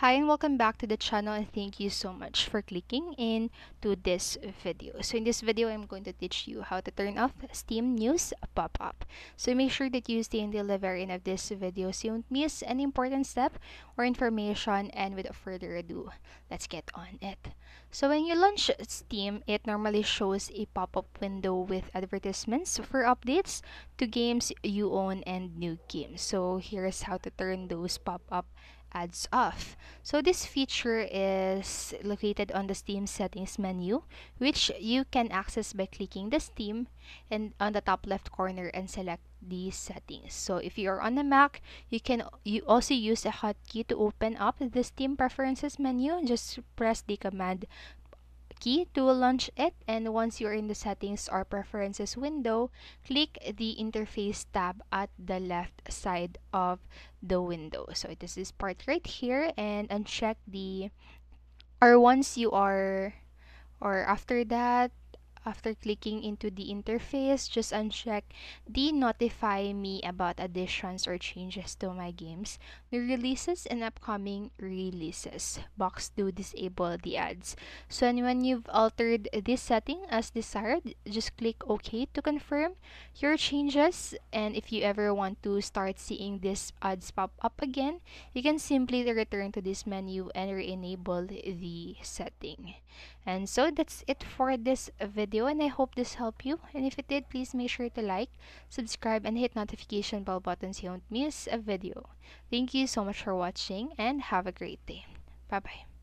Hi and welcome back to the channel and thank you so much for clicking in to this video. So in this video, I'm going to teach you how to turn off Steam News pop-up. So make sure that you stay until the very end of this video so you don't miss any important step or information and without further ado, let's get on it. So when you launch Steam, it normally shows a pop-up window with advertisements for updates to games you own and new games. So here's how to turn those pop-up ads off. So this feature is located on the Steam settings menu, which you can access by clicking the Steam and on the top left corner and select these settings. So if you're on a Mac, you can you also use a hotkey to open up the Steam preferences menu. Just press the command key to launch it and once you're in the settings or preferences window click the interface tab at the left side of the window. So it is this part right here and uncheck the or once you are or after that after clicking into the interface, just uncheck the notify me about additions or changes to my games, the releases and upcoming releases box to disable the ads. So when you've altered this setting as desired, just click OK to confirm your changes and if you ever want to start seeing this ads pop up again, you can simply return to this menu and re-enable the setting. And so that's it for this video video and I hope this helped you. And if it did, please make sure to like, subscribe, and hit notification bell button so you don't miss a video. Thank you so much for watching and have a great day. Bye-bye.